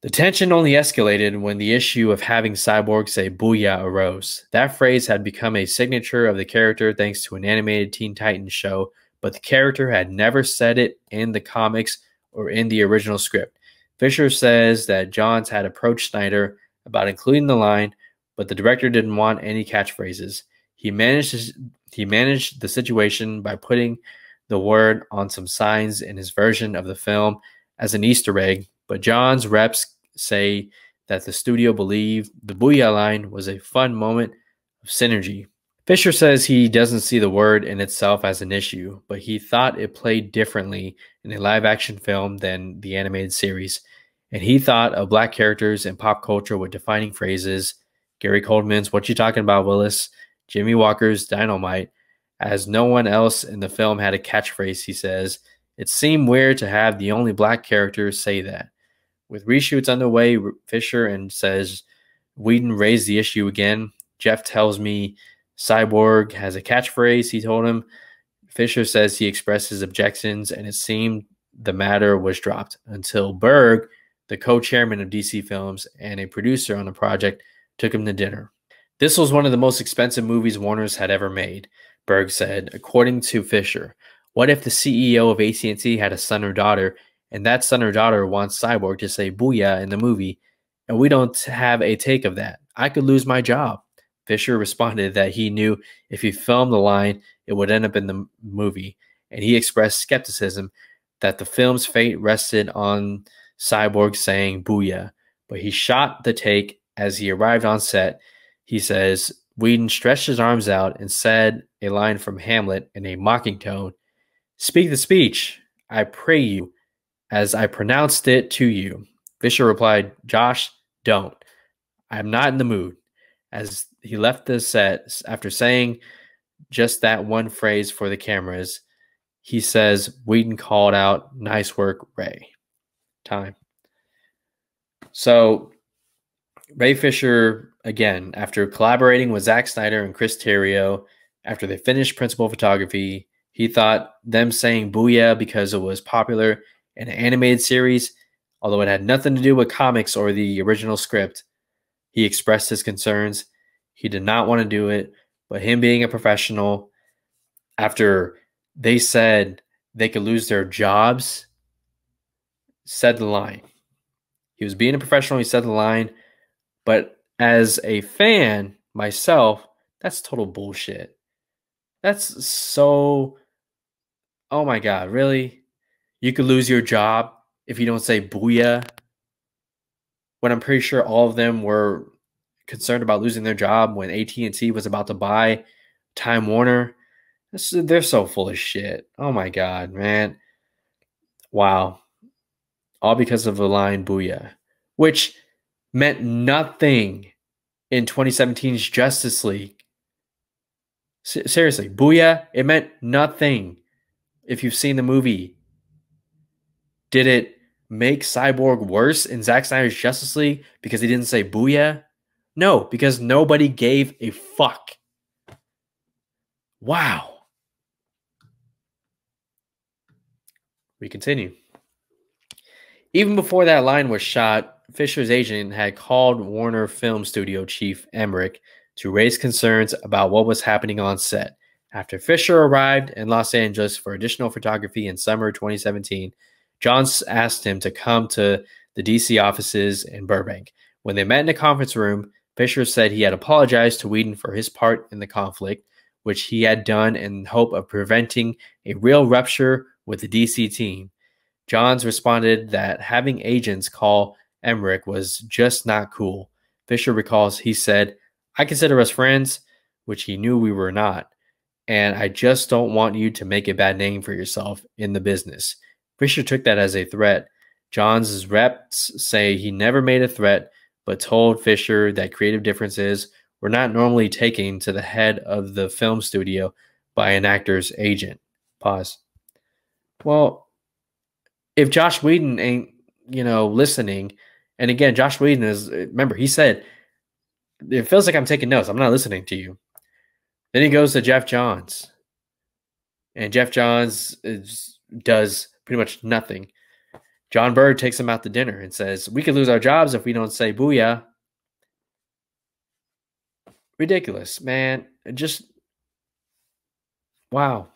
The tension only escalated when the issue of having Cyborg say booyah arose. That phrase had become a signature of the character thanks to an animated Teen Titans show, but the character had never said it in the comics or in the original script. Fisher says that Johns had approached Snyder about including the line, but the director didn't want any catchphrases. He managed he managed the situation by putting the word on some signs in his version of the film as an Easter egg, but Johns reps say that the studio believed the Booyah line was a fun moment of synergy. Fisher says he doesn't see the word in itself as an issue, but he thought it played differently in a live action film than the animated series. And he thought of black characters in pop culture with defining phrases Gary Coleman's What You Talking About, Willis, Jimmie Walker's Dynamite, as no one else in the film had a catchphrase, he says. It seemed weird to have the only black character say that. With reshoots underway, Fisher and says Whedon raised the issue again. Geoff tells me Cyborg has a catchphrase, he told him. Fisher says he expressed his objections, and it seemed the matter was dropped until Berg, the co chairman of DC Films and a producer on the project, took him to dinner. This was one of the most expensive movies Warner's had ever made, Berg said. According to Fisher, what if the CEO of AT&T had a son or daughter, and that son or daughter wants Cyborg to say "booyah" in the movie, and we don't have a take of that? I could lose my job. Fisher responded that he knew if he filmed the line, it would end up in the movie, and he expressed skepticism that the film's fate rested on Cyborg saying "booyah," but he shot the take as he arrived on set he says, Whedon stretched his arms out and said a line from Hamlet in a mocking tone Speak the speech, I pray you, as I pronounced it to you. Fisher replied, Joss, don't. I am not in the mood. As he left the set, after saying just that one phrase for the cameras, he says, Whedon called out, Nice work, Ray. Time. So Ray Fisher, again, after collaborating with Zack Snyder and Chris Terrio, after they finished principal photography, he thought them saying Booyah because it was popular an animated series, although it had nothing to do with comics or the original script. He expressed his concerns. He did not want to do it, but him being a professional, after they said they could lose their jobs, said the line. He was being a professional. He said the line. But as a fan myself, that's total bullshit. That's so. Oh my God, really? You could lose your job if you don't say booyah. When I'm pretty sure all of them were concerned about losing their job when AT&T was about to buy Time Warner. They're so full of shit. Oh my God, man. Wow. All because of the line booyah, which meant nothing in 2017's Justice League. S- seriously, Booyah, it meant nothing if you've seen the movie. Did it make Cyborg worse in Zack Snyder's Justice League because he didn't say Booyah? No, because nobody gave a fuck. Wow. We continue. Even before that line was shot, Fisher's agent had called Warner Film Studio chief Emmerich to raise concerns about what was happening on set. After Fisher arrived in Los Angeles for additional photography in summer 2017, Johns asked him to come to the DC offices in Burbank. When they met in a conference room, Fisher said he had apologized to Whedon for his part in the conflict, which he had done in hope of preventing a real rupture with the DC team. Johns responded that having agents call Emmerich was just not cool. Fisher recalls he said, I consider us friends, which he knew we were not. And I just don't want you to make a bad name for yourself in the business. Fisher took that as a threat. Johns' reps say he never made a threat, but told Fisher that creative differences were not normally taken to the head of the film studio by an actor's agent. Pause. Well, if Joss Whedon ain't, you know, listening, and again, Joss Whedon is remember he said it feels like I'm taking notes. I'm not listening to you. Then he goes to Geoff Johns, and Geoff Johns is, does pretty much nothing. Jon Berg takes him out to dinner and says, We could lose our jobs if we don't say booyah. Ridiculous, man. Just wow.